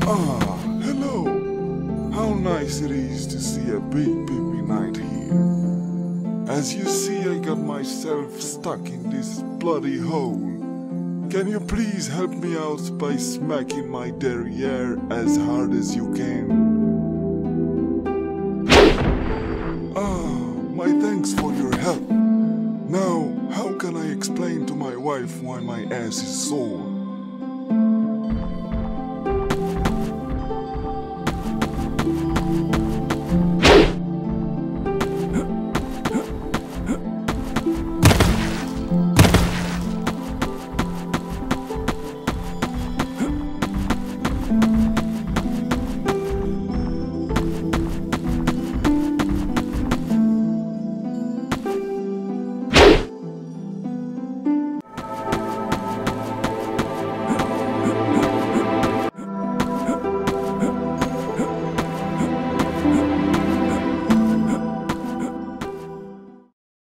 the Ah, hello. How nice it is to see a big baby knight here. As you see, I got myself stuck in this bloody hole. Can you please help me out by smacking my derriere as hard as you can? Ah, my thanks for your help. Now, how can I explain to my wife why my ass is sore?